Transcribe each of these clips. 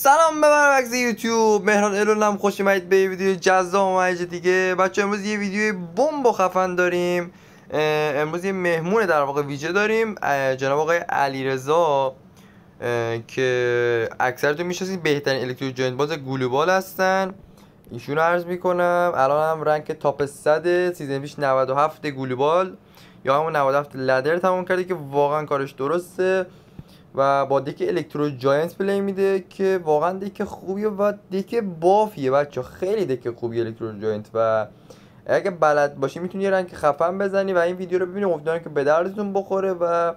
سلام به برو بکس یوتیوب. مهران الونم خوش اومدید به ویدیو جذاب دیگه. بچه امروز یه ویدیو بمب و خفن داریم. امروز یه مهمون در واقع ویژه داریم جناب آقای علیرضا که اکثرتون می‌شناسید بهترین Electro Giant باز global هستن. ایشون عرض می‌کنم الان هم rank top 100 season پیش 97 global. یا همون 97 ladder تمام کرده که واقعا کارش درسته. و با deck Electro Giant play میده که واقعا deck خوبیه و deck buff یه بچه خیلی deck خوبی Electro Giant و اگه بلد باشی می‌تونی یه rank خفن بزنی و این ویدیو رو ببینی. امیدوارم که به دردتون بخوره و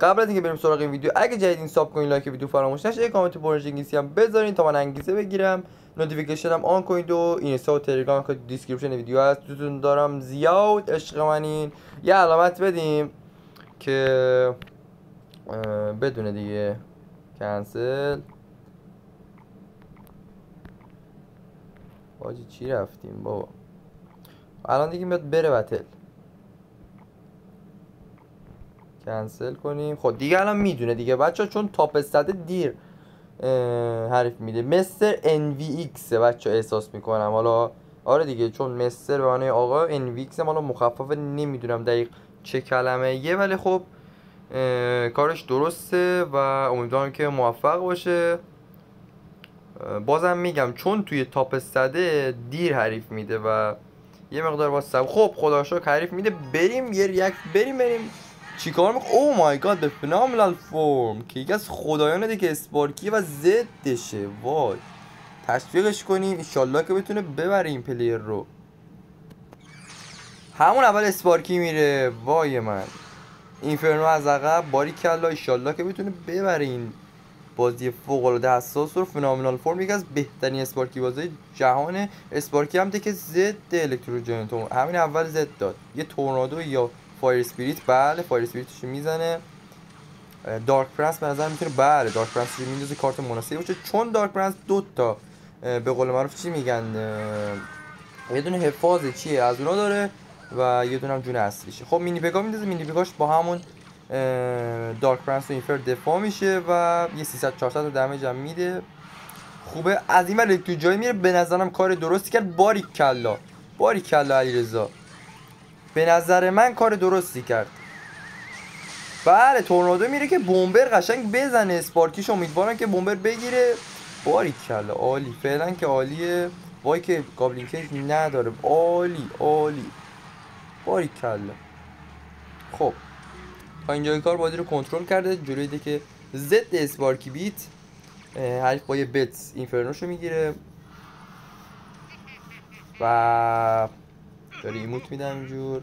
قبل از اینکه بریم سراغ این ویدیو اگه جدیدین sub کنین لایک ویدیو فراموش نشه کامنت پر انرژی هم بذارین تا من انگیزه بگیرم. notification هم on کنید و اینستا و تلگرام که description ویدیو هست. دوستون دارم. زیاد عشق منین. یه علامت بدیم که بدونه دیگه. کنسل باجی چی رفتیم بابا؟ الان دیگه میاد بره بتل. کنسل کنیم. خب دیگه الان می‌دونه دیگه. بچه چون تاپ صد دیر حریف میده. مستر NVX بچه احساس می‌کنم. حالا آره دیگه چون مستر به معنی آقا NVX حالا مخفف نمی‌دونم دقیق چه کلمه یه ولی خب کارش درسته و امیدوارم که موفق باشه. بازم میگم چون توی تاپ صده دیر حریف میده و یه مقدار با سب خب خدا حریف میده. بریم یه ریاکت بریم بریم. چیکار می‌کنه او مای گاد به فنامنال فرم که یکی از خدایان دیگه اسپارکیه و زدشه وای. تشویقش کنیم. ایشالله که بتونه ببره این player رو. همون اول Sparky میره. وای من. Inferno از عقب باریکلا ایشالله که بتونه ببره این بازی فوق العاده حساس رو. Phenomenal فرم یکی از بهترین Sparky بازی جهان. Sparky هم که زد Electro Giant و همین اول زد داد. یه Tornado یا Fire Spirit بله Fire Spirit ش می‌زنه. Dark Prince به نظر می‌تونه بله Dark Prince رو میندازه کارت مناسبی باشه. چون Dark Prince دو تا به قول معروف چی میگن یه دونه حفاظ چیه؟ از اونا داره. و یه دونه هم جون اصلیشه. خب Mini Pekka میندازه. Mini Pekka ش با همون Dark Prince و Infer دفاع میشه و یه 300 400 damage هم میده. خوبه. از این ور تو جای میره. به نظرم کار درستی کرد. باریکلا باریکلا علیرضا. به نظر من کار درستی کرد. بله تورنادو میره که بومبر قشنگ بزنه. اسپارکیش امیدوارم که بومبر بگیره. باری کلا عالی. فعلا که عالیه. وای که گابلین کیج نداره. عالی عالی. باری کلا. خب تا اینجای کار بازی رو کنترل کرده جلوی که زد اسپارکی بیت حریف با یه بتس اینفرنوشو می‌گیره. و داره ایموت میدم اینجور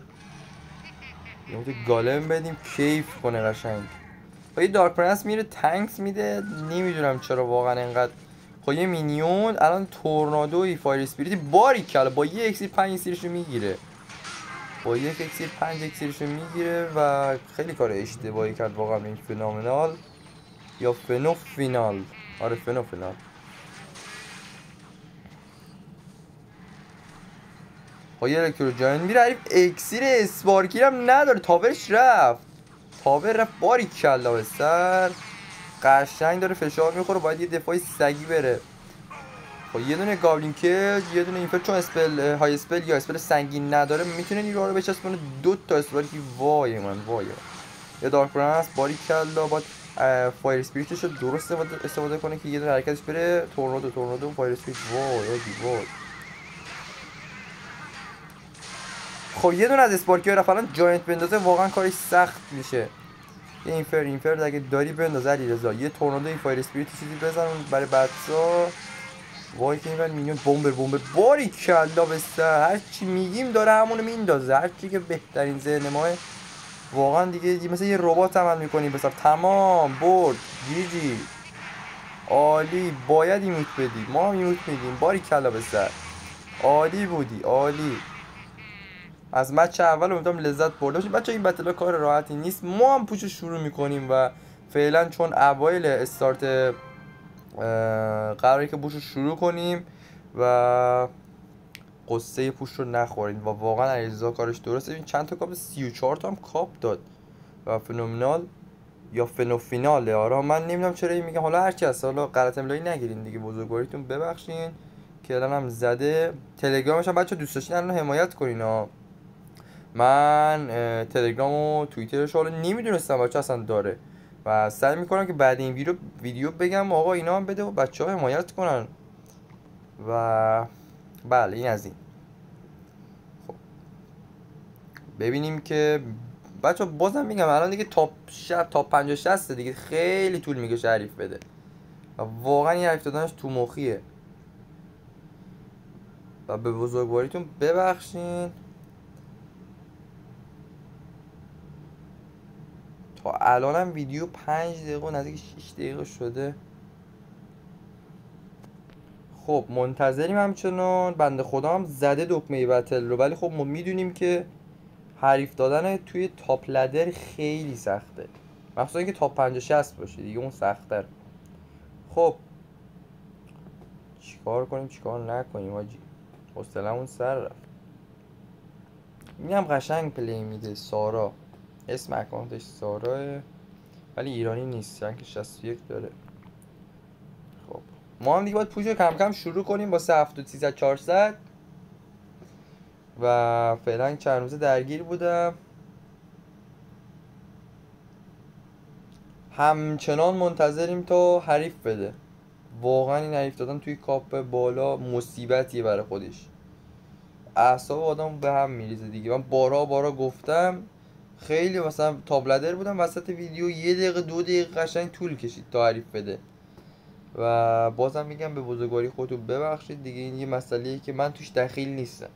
ایموت گالم بدیم کیف کنه قشنگ. با یه دارک پرنس میره تنکس میده. نمی‌دونم چرا واقعا انقدر خب یه مینیون الان تورنادوی فایر اسپریتی باری کله با یه اکسیر پنج سیرشو می‌گیره. با یک اکسیر پنج اکسیرشو می‌گیره و خیلی کار اشتباهی کرد واقعا این فنامنال. یا فنو فینال. آره فنو فینال. با یه الکترو جاین میره. حریف اکسیر اسپارکی هم نداره. تاورش رفت. تاور رفت. باری کلا به سر. قشنگ داره فشار می‌خوره. باید یه دفاعی سگی بره. خب یه دونه گابلین کج یه دونه اینفر چون اسپل های اسپل یا اسپل سنگین نداره می‌تونه نیرو رو بچسبونه دو تا اسپل که وای من وای یه دارک برنس باری کلا با فایر اسپریتش رو درست استفاده کنه که یه دونه حرکتش بره تورنادو تورنادو فایر اسپریت وای وای. خب یه دونه از اسپارکی رفت جاینت بندازه واقعا کارش سخت میشه. یه اینفر اینفر اگه داری بندازه علیرضا. یه تورنادو این فایر اسپریت چیزی بزن برای بچا وای که اینور مینیون بمبر بمبر باری کلا سر. هر چی میگیم داره همونو میندازه. هر چی که بهترین ذهن ماه واقعا دیگه مثل یه ربات عمل می‌کنیم. بسر تمام. برد. جی جی عالی. باید ایموت بدی. ما هم ایموت میدیم. باری کلا به سر. عالی بودی. عالی. از مچ اول امیدوارم لذت برده باشید بچه این بتلا کار راحتی نیست. ما هم پوش شروع می‌کنیم و فعلا چون اوایل استارت قراری که پوش رو شروع کنیم و قصه پوش رو نخوریم و واقعا علیرضا کارش درسته. این چند تا کاپ؟ 34 تا هم کاپ داد و فنومنال یا فنوفیناله. آره من نمی‌دونم چرا این میگم حالا هرچی هست. حالا غلط املایی نگیرین دیگه بزرگواریتون ببخشین که الان هم زده. تلگرامش هم بچه دوست داشتین الان حمایت کنین. ها من تلگرام و توییترش حالا نمی‌دونستم بچه اصلا داره. و سعی می‌کنم که بعد این ویدیو ویدیو بگم آقا اینا هم بده و بچه ها حمایت کنن. و بله این از این. خب. ببینیم که بچه بازم میگم الان دیگه تاپ شب تاپ 50 60 دیگه خیلی طول میگه شریف بده. و واقعا این حریف دادنش تو مخیه. و به بزرگواریتون ببخشین. تا الانم ویدیو پنج دقیقه و نزدیک 6 دقیقه شده. خب منتظریم همچنان. بنده خدا هم زده دکمه battle رو. ولی خب ما می‌دونیم که حریف دادن توی top ladder خیلی سخته. مخصوصا اینکه top 50 60 باشه دیگه اون سختتر. خب. چیکار کنیم؟ چیکار نکنیم آجی؟ حوصلمون سر رفت. این هم قشنگ play میده سارا. اسم اکانتش ساراه ولی ایرانی نیست rank 61 داره. خب. ما هم دیگه باید پوش کم کم شروع کنیم با 7300 400 و فعلا چند روزه درگیر بودم. همچنان منتظریم تا حریف بده. واقعا این حریف دادن توی کاپ بالا مصیبتیه برای خودش. اعصاب آدم به هم میریزه دیگه. من بارا بارا گفتم خیلی مثلا تابلدر بودم وسط ویدیو یه دقیقه دو دقیقه قشنگ طول کشید تا حریف بده. و بازم میگم به بزرگواری خودتون ببخشید دیگه این یه مسئله که من توش دخیل نیستم.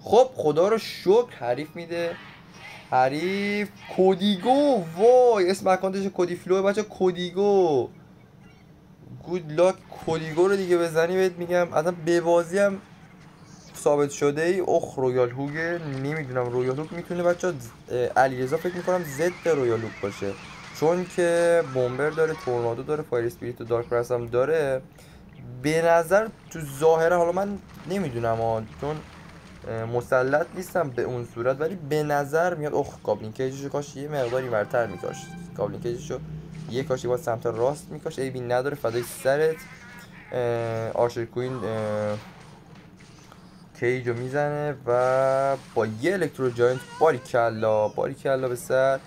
خب خدا رو شکر حریف میده. حریف کودیگو وای اسم اکانتش کودی فلو بچه کودیگو. good luck کودیگو رو دیگه بزنی بهت میگم. اصلا به بازی هم ثابت شده ای؟ اخ royal hog نمی‌دونم royal hog می‌تونه بچه علیرضا فکر می‌کنم ضد royal hog باشه. چون که bomber داره tornado داره fire spirit و dark prince هم داره. به نظر تو ظاهره حالا من نمی‌دونم ها چون مسلط نیستم به اون صورت ولی به نظر میاد اخ goblin cage شو کاش یه مقداری ورتر میکاش. goblin cage شو یه کاشی با سمت راست میکاش. ای بی نداره فدای سرت. archer queen cage و می‌زنه و با یه electro giant باری کلا باری کلا به سر.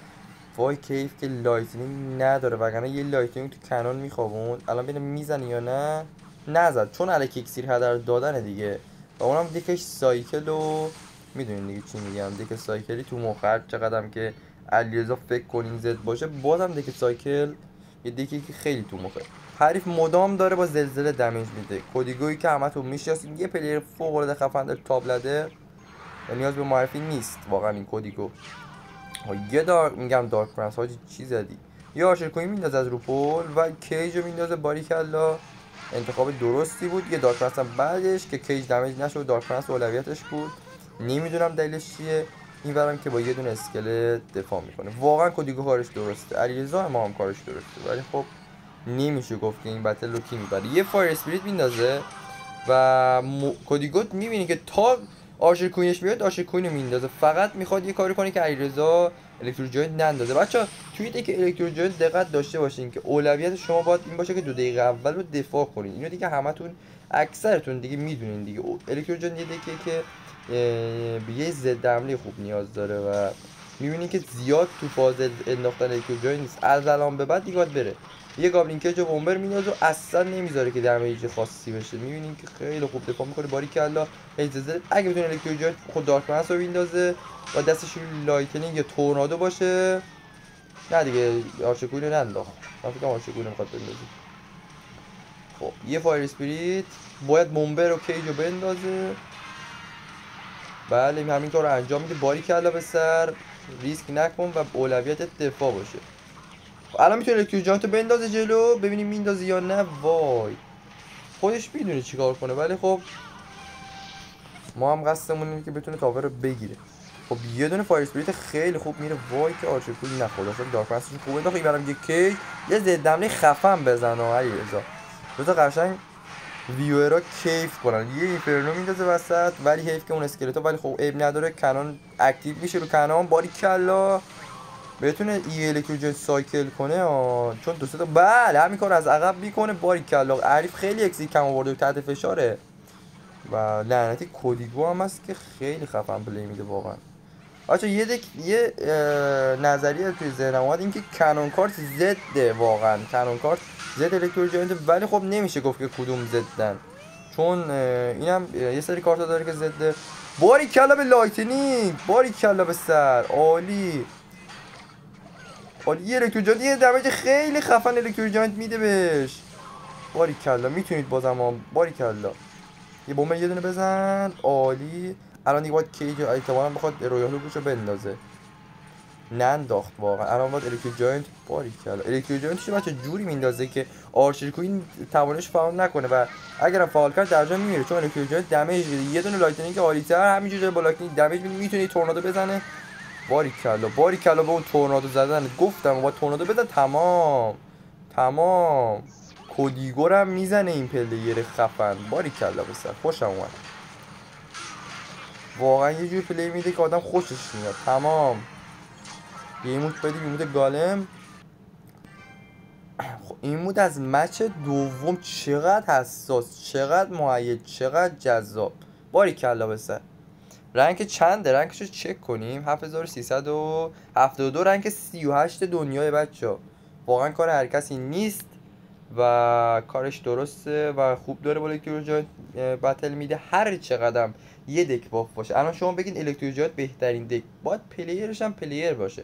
وای حیف که lightning نداره. وگرنه یه lightning تو cannon میخوابون. الان ببینم می‌زنه یا نه. نزد. چون الک اکسیر هدر دادن دیگه. و اونم deck ش cycle و می‌دونین دیگه چی میگم. deck cycle ی تو مخر چقدرم که علیرضا فکر کنین ضد باشه بازم deck cycle یه deck ه که خیلی تو مخه. حریف مدام داره با زلزله damage میده. کودیگویی که همتون می‌شناسین یه player فوق العاده خفن top ladder ه و نیاز به معرفی نیست. واقعا این کودیگو یه دار میگم dark prince حاجی چی زدی؟ یه archer queen میندازه از رو پل و cage رو میندازه باریکلا. انتخاب درستی بود. یه dark prince هم بعدش که cage damage نشد dark prince اولویتش بود. نمی‌دونم دلیلش چیه. این ورم که با یه دونه اسکلت دفاع می‌کنه. واقعا کودیگو کارش درسته. علیرضا ما هم کارش درسته. ولی خب نمیشه گفت که این battle رو کی می‌بره. یه fire spirit میندازه و م... کودیگوت می‌بینی که تا archer queen ش میاد archer queen رو میندازه. فقط می‌خواد یه کاری کنه که علیرضا electro giant نندازه. بچا توی deck electro giant دقت داشته باشین که اولویت شما باید این باشه که دو دقیقه اول رو دفاع کنین. اینو دیگه همتون اکثرتون دیگه می‌دونین دیگه. electro giant یه deck ه که به یه ضد حمله خوب نیاز داره و می‌بینی که زیاد تو فاز انداختن electro giant نیست. از الان به بعد دیگه باید بره. یه goblin cage و bomber میندازه و اصلا نمی‌ذاره که damage خاصی بشه. می‌بینیم که خیلی خوب دفاع می‌کنه. باریکلا اجازه اگه بتونه electro giant خود dark prince رو میندازه و دستش lightning یا tornado باشه. نه دیگه archer queen رو ننداخت. من فکرم archer queen رو می‌خواد بندازه. خب یه fire spirit. باید bomber و cage رو بندازه. بله همین کار رو انجام میده. باریکلا پسر. ریسک نکن و اولویت دفاع باشه. الان می‌تونه electro giant و بندازه جلو ببینیم میندازه یا نه. وای. خودش می‌دونه چیکار کنه ولی خب ما هم قصدمون اینه که بتونه tower رو بگیره. خب یه دونه fire spirit خیلی خوب میره. وای که archer پول نخورد. اصلا dark prince ش خوبه. انداخت برام یه کی یه ضد حمله خفن بزنه علی رضا دو تا قشنگ viewer ا کیف کنن. یه inferno میندازه وسط ولی حیف که اون اسکلتو. ولی خب عیب نداره. cannon active میشه رو cannon باریکلا بتونه ای electro giant cycle کنه؟ آه. چون دو تا بله همین کار از عقب می‌کنه باریکلا حریف خیلی اکسی کم آورده تحت فشاره. و لعنتی کودیگو هم هست که خیلی خفن play میده واقعا. بچه یه deck... یه نظریه توی ذهنم اومد اینکه cannon کارت ضده واقعا. cannon کارت ضد electro giant ه ولی خب نمیشه گفت که کدوم ضدن. چون اینم یه سری کارت داره که ضده. باری کلا به لایتنینگ باری کلا به سر. عالی. عالی یه electro giant یه damage خیلی خفن electro giant میده بهش. باریکلا می‌تونید بازم باریکلا یه بومه یه دونه بزن. عالی. الان دیگه باید cage احتمالاً بخواد royal رو بندازه. ننداخت واقعا. الان باید electro giant باری کرد electro giant بچه جوری میندازه که archer queen توانش فعال نکنه و اگرم فعال کرد درجا میمیره. چون electro giant damage میده. یه دونه lightning عالی تر همینجوری با lightning damage میده. می‌تونه tornado بزنه. باریکلا باریکلا به اون tornado زدن. گفتم با tornado بزن تمام. تمام. کودیگورم می‌زنه این player خفن. باریکلا پسر خوشم اومد. واقعا یه جور play میده که آدم خوشش میاد. تمام. یه emote بدیم emote golem. خب emote از match دوم چقدر حساس چقدر مهیج چقدر جذاب. باریکلا پسر. rank چنده؟ rank ش رو چک کنیم. 7372 rank 38 دنیای بچه واقعا کار هر کسی نیست و کارش درسته و خوب داره با electro giant battle میده. هر چقدر یه deck buff باشه. الان شما بگین electro giant بهترین deck. باید player ش هم player باشه.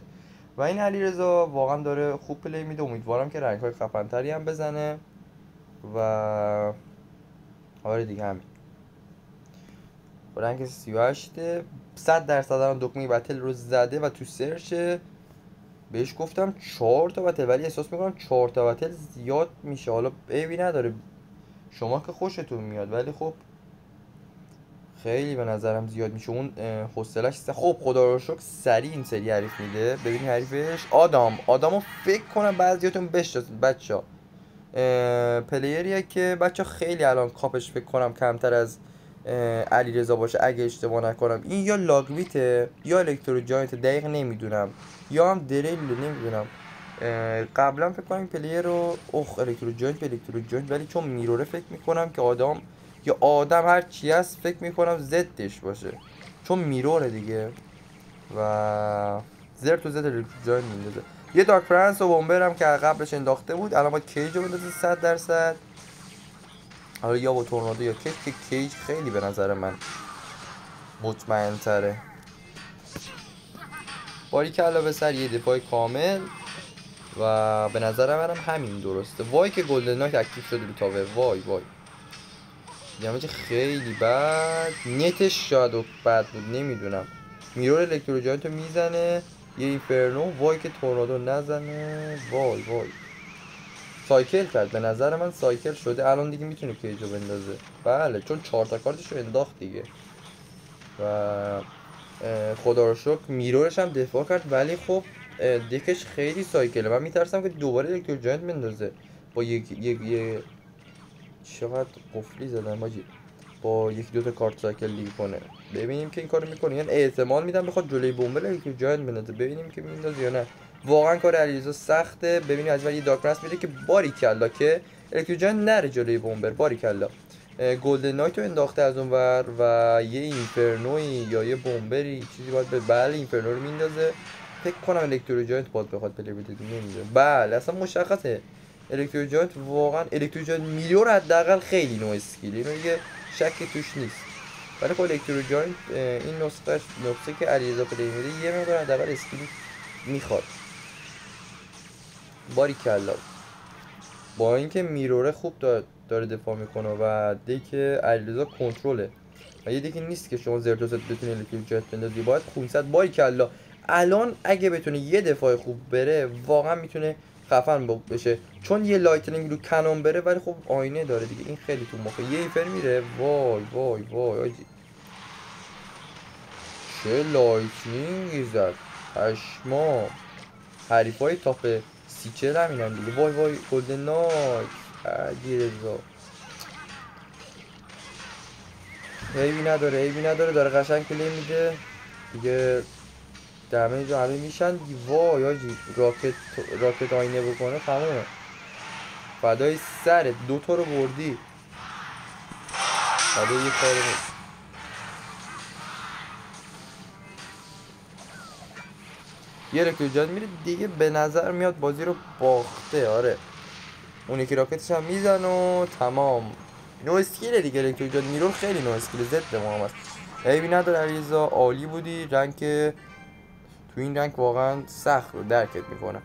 و این علیرضا واقعا داره خوب پلی میده. امیدوارم که رنگ های خفنتری هم بزنه. و آره دیگه همین. رنگ 38 صد درصد الان دکمه بتل رو زده و تو سرچ. بهش گفتم چهار تا بتل ولی احساس می‌کنم چهار تا بتل زیاد میشه. حالا عیبی نداره. شما که خوشتون میاد ولی خب خیلی به نظرم زیاد میشه. اون حوصلش خب خدا رو شکر سریع این سری حریف میده. ببین حریفش آدام. آدامو فکر کنم بعضیاتون بشناسید بچه player یه که بچه خیلی الان کاپش فکر کنم کمتر از علی رضا باشه اگه اشتباه نکنم. این یا log bait ه یا electro giant دقیق نمی‌دونم. یا هم دریل نمی‌دونم. قبلا فکر کنم این player رو اخ electro giant electro giant. ولی چون mirror ه فکر می‌کنم که آدم یا آدم هر چی هست فکر می‌کنم ضدش باشه. چون mirror ه دیگه. و زر تو زد الکترو جاینت. میندازه یه Dark Prince و Bomber هم که قبلش انداخته بود الان با کیج رو بندازه 100 درصد. حالا یا با tornado یا کیج که کیج خیلی به نظر من مطمئن تره باریکلا به سر یه دفاع کامل و به نظر منم همین درسته. وای که Golden Knight active شده رو tower. وای وای. damage خیلی بد. نتش شاید بد بود نمی‌دونم. mirror Electro Giant رو می‌زنه. یه inferno. وای که tornado نزنه. وای وای. cycle کرد. به نظر من cycle شده. الان دیگه می‌تونه cage و بندازه. بله چون چهار تا کارتش رو انداخت دیگه. و خدا رو شکر mirror ش هم دفاع کرد. ولی خب deck ش خیلی cycle ه. من میترسم که دوباره Electro Giant بندازه. با یک یک یک چقدر قفلی زدن ماجی با یک دو تا کارت سایکل لیگ کنه. ببینیم که این کارو می‌کنه یعنی احتمال میدم بخواد جلوی بومبل الکترو جاینت بندازه. ببینیم که میندازه یا نه. واقعا کار علیرضا سخته. ببینیم از ولی دارک میده که باری کلا که الکترو جاینت نره جلوی بومبر باری کلا گلدن نایت رو انداخته از اون ور و یه اینفرنوی یا یه بومبری چیزی باید به بله اینفرنو رو میندازه. فکر کنم Electro Giant باید بخواد play بده نمی‌دونم. بله اصلا مشخصه. Electro Giant واقعا Electro Giant حداقل خیلی no skill. اینو دیگه شکی توش نیست. ولی خب Electro Giant این نسخه نسخه که علیرضا play میده یه مقدار حداقل skill می‌خواد. باریکلا. با اینکه mirror ه خوب داره دفاع می‌کنه و deck علیرضا کنترله. و یه دیگه نیست که شما زرتوست بتونی الکتریک جت بندازی باید 500 باری کلا. الان اگه بتونه یه دفاع خوب بره واقعا می‌تونه خفن بشه. چون یه لایتنینگ رو کنون بره ولی خب آینه داره دیگه. این خیلی تو مخه. یه ایفر میره. وای وای وای آجی. چه لایتنینگی زد. پشما حریف های تاپ سی چل همین دیگه وای وای گلدن نایت علیرضا عیبی نداره عیبی نداره داره قشنگ پلی میده دیگه دمیج همه میشن وای آجی راکت راکت آینه بکنه تمومه فدای سرت دوتا رو بردی فدای یه کار یه رکوجات میره دیگه به نظر میاد بازی رو باخته آره. اون یکی rocket ش هم میزن و تمام. no skill دیگه Electro Giant mirror خیلی no skill ضد ما هم هست. عیبی نداره عالی بودی. rank تو این rank واقعا سخت رو درکت می‌کنه.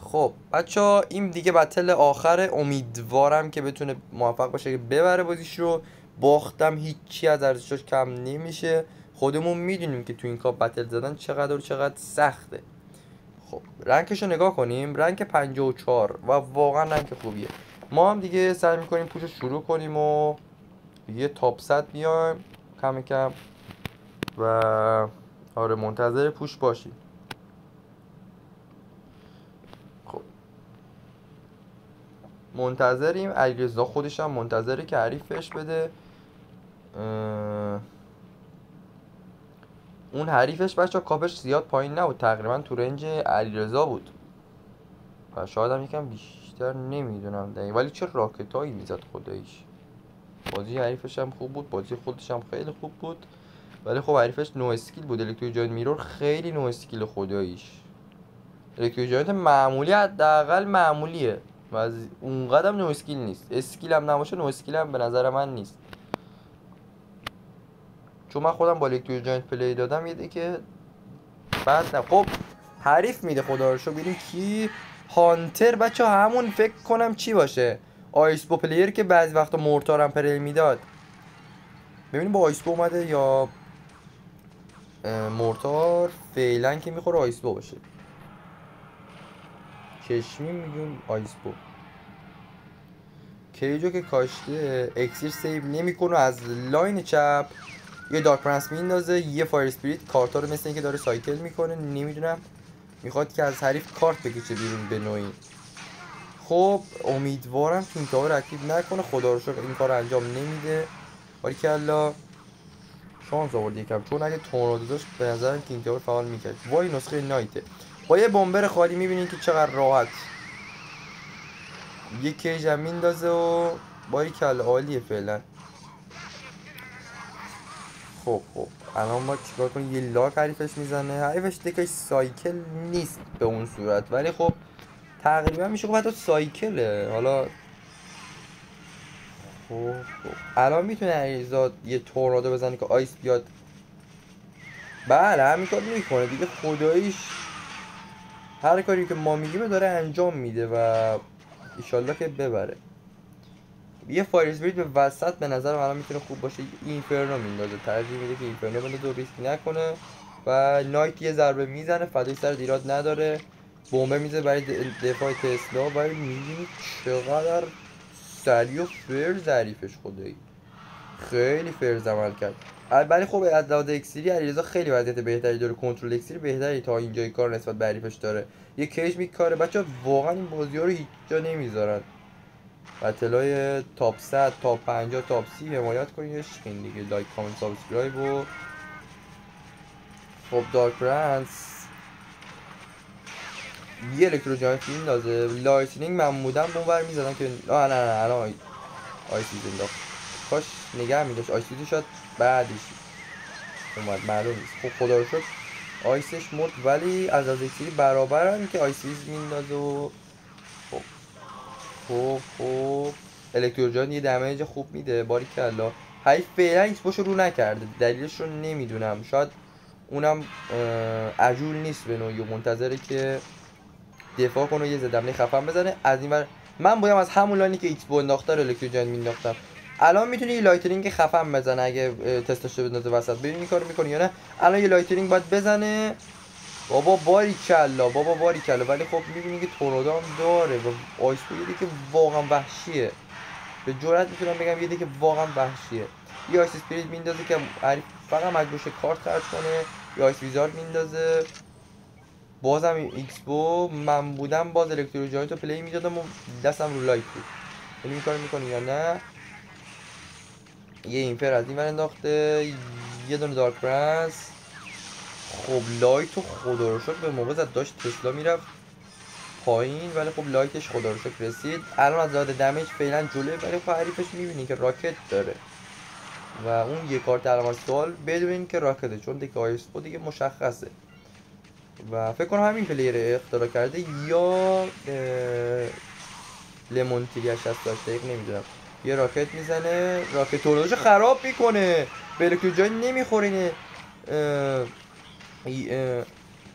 خب بچه ها این دیگه battle آخره. امیدوارم که بتونه موفق باشه که ببره بازیش رو. باختم هیچی از ارزشش کم نمیشه. خودمون می‌دونیم که تو این cup battle زدن چقدر و چقدر سخته. خب رنگش رو نگاه کنیم. رنگ 54 و واقعا رنگ خوبیه. ما هم دیگه سعی می‌کنیم پوش رو شروع کنیم و یه تاپ صد بیایم کم کم و آره منتظر پوش باشیم. خب. منتظریم. علیرضا خودش هم منتظره که حریفش بده. اون حریفش بچه کاپش زیاد پایین نبود. تقریبا تو range علیرضا بود. و شاید هم یکم بیشتر نمی‌دونم دقیق ولی چه rocket ایی می‌زد خداییش. بازی حریفش هم خوب بود بازی خودش هم خیلی خوب بود. ولی خب حریفش no skill بود. Electro Giant mirror خیلی no skill خداییش. Electro Giant معمولی حداقل معمولیه. و از اونقدر no skill نیست. skill هم نباشه no skill هم به نظر من نیست. چون من خودم با Electro Giant play دادم یه که بعد نه. خب حریف میده خدا رو شکر ببینیم کی؟ Hunter. بچه همون فکر کنم چی باشه؟ X-Bow player که بعضی وقتا mortar هم play می‌داد. ببینیم با X-Bow اومده یا mortar فعلا که می‌خوره X-Bow باشه. چشمی میگیم X-Bow. کریجو که کاشته اکسیر save نمی‌کنه از lane چپ یه Dark Prince میندازه یه Fire Spirit کارتا رو مثل اینکه داره cycle می‌کنه نمی‌دونم. می‌خواد که از حریف کارت بکشه بیرون به نوعی. خب امیدوارم که این tower active نکنه. خدا رو شکر این کار انجام نمیده. ولی الله شانس آورد یکم. چون اگه tornado داشت به نظرم king tower فعال می‌کرد. وای نسخه Knight ه. با یه Bomber خالی می‌بینید که چقدر راحت. یه کیج هم میندازه و باری کل عالیه فعلا. خب خب. الان ما چیکار کنیم؟ یه لاک حریفش می‌زنه. حریفش دکش سایکل نیست به اون صورت. ولی خب تقریبا میشه گفت حتی سایکله. حالا خب خب. الان می‌تونه علیرضا یه تورنادو بزنه که آیس بیاد. بله همین کار می‌کنه دیگه. خداییش. هر کاری که ما میگیم داره انجام میده و ایشالله که ببره. یه fire به وسط به نظر الان می‌تونه خوب باشه. inferno میندازه. ترجیح میده که inferno بندازه و ریسک نکنه. و Knight یه ضربه می‌زنه فدای سر ایراد نداره. بمبه میزه برای دفاع تسلا. ولی می‌بینی چقدر سریع و فرزه حریفش خدایی. خیلی فرز عمل کرد. ولی خب از لحاظ اکسیری علیرضا خیلی وضعیت بهتری داره. کنترل اکسیری بهتری تا اینجای کار نسبت به حریفش داره. یه cage میکاره. بچه واقعا این بازی ها رو هیچ جا نمی‌ذارن. battle ای top 100 top 50 top 30 حمایت کنید این دیگه like comment subscribe و خب Dark Prince یه Electro Giant میندازه lightning معمولا بونور می‌زدن که آه نه نه الان انداخت کاش نگه میداشت. Ice Wiz شد بعدش اومد معلوم نیست. خب خدا رو شد آیسش مرد ولی از از اکسیری برابرن که آیسیز میندازه و خب خب. الکتروجان یه دمیج خوب میده باری کلا. هی فعلا ایکس باشو رو نکرده دلیلش رو نمی‌دونم. شاید اونم عجول نیست به نوعی منتظره که دفاع کنه یه زدمنی خفن بزنه. از این من باید از همون لاینی که ایکس بو انداخته رو الکتروجن مینداختم الان می‌تونی یه lightning خفن بزنه اگه تسلاش رو بندازه وسط. ببین این کارو می‌کنه یا نه. الان یه lightning باید بزنه. بابا باریکلا بابا باریکلا ولی خب می‌بینی که Tornado هم داره. و X-Bow یه که واقعا وحشیه. به جرات می‌تونم بگم یه که واقعا وحشیه. یه Ice Spirit میندازه که فقط مجبور کارت خرج کنه. یا Ice Wizard میندازه. بازم X-Bow من بودم باز Electro Giant رو play می‌دادم و دستم رو لایت بود. این کار می‌کنه یا نه؟ یه اینفر از این انداخته. یه دونه دارک برنس خب لایت رو خدا رو شکر به موقع زد داشت تسلا می‌رفت پایین ولی خب لایتش خدا رو شکر رسید. الان از زاد دمیج فعلا جلوه ولی خب حریفش می‌بینی که راکت داره. و اون یه کارت علامت سوال بدون اینکه راکته چون دیگه آیسپو دیگه مشخصه. و فکر کنم همین پلیر اختراع کرده یا لمونتیری 68 دقیق نمی‌دونم. یه راکت می‌زنه راکت خراب می‌کنه. بلکو جای نمیخورینه.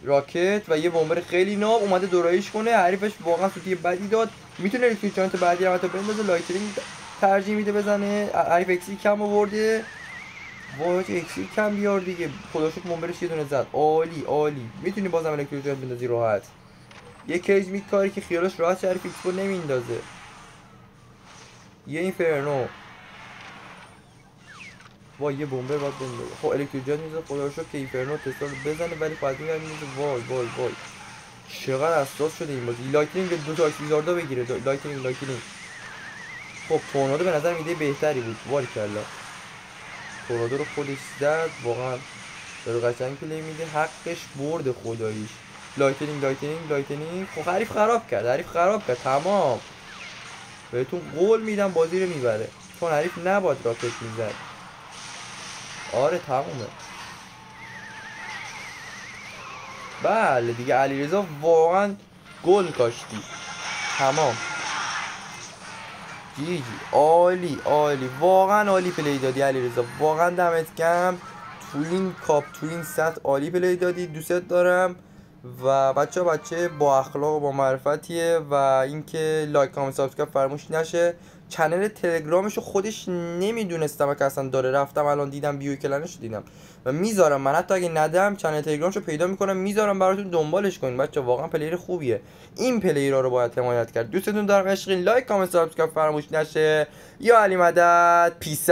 راکت و یه بمبر خیلی ناب اومده دورایش کنه. حریفش واقعا سوتی بدی داد. می‌تونه الکتریک بعدی هم حتی بندازه. لایترینگ ترجیح میده بزنه. حریف اکسی کم آورده. وای اکسی کم بیار دیگه. خدا شکر بمبرش یه دونه زد. عالی عالی. می‌تونی بازم الکتریک بندازی راحت. یه کیج میکاری که خیالش راحت شریف ایکسپو نمیندازه یه اینفرنو. وا یه بمبر باید بندازه خب الکتریجن میزه خدا رو که اینفرنو تسلا رو بزنه ولی از این میزه وای وای وای. چقدر اساس شده این بازی. لایتنینگ دو تا ویزاردا بگیره. لایتنینگ لایتنینگ. خب Tornado به نظرم ایده بهتری بود. وای کلا Tornado رو خودش زد. واقعا داره قشنگ play میده. حقش برد خداییش. lightning lightning lightning. خب حریف خراب کرد. حریف خراب کرد. تمام. بهتون قول میدم بازی رو می‌بره. چون حریف نباید Rocket می‌زد. آره تمومه. بله دیگه علیرضا واقعا گل کاشتی. تمام. GG. عالی عالی. واقعا عالی play دادی علیرضا. واقعا دمت گرم. تو این کاپ تو این ست عالی play دادی. دوست دارم. و بچه بچه با اخلاق و با معرفتیه. و اینکه like comment subscribe فراموش نشه. channel تلگرامش خودش نمی‌دونستم که اصلا داره. رفتم الان دیدم bio clan ش دیدم. و می‌ذارم من. حتی اگه نده channel تلگرامش رو پیدا می‌کنم. می‌ذارم براتون دنبالش کنین بچه واقعا player خوبیه. این player رو باید حمایت کرد. دوستتون دارم. عشقین. like comment subscribe فراموش نشه. یا علی مدد. peace